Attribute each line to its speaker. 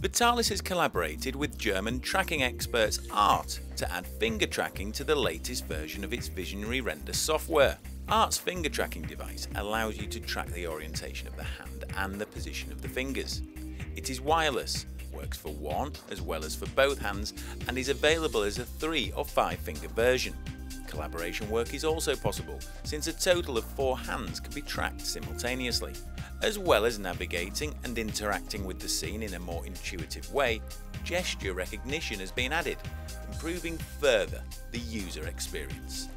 Speaker 1: Virtalis has collaborated with German tracking experts ART to add finger tracking to the latest version of its visionary render software. ART's finger tracking device allows you to track the orientation of the hand and the position of the fingers. It is wireless, works for one as well as for both hands, and is available as a 3 or 5 finger version. Collaboration work is also possible since a total of four hands can be tracked simultaneously. As well as navigating and interacting with the scene in a more intuitive way, gesture recognition has been added, improving further the user experience.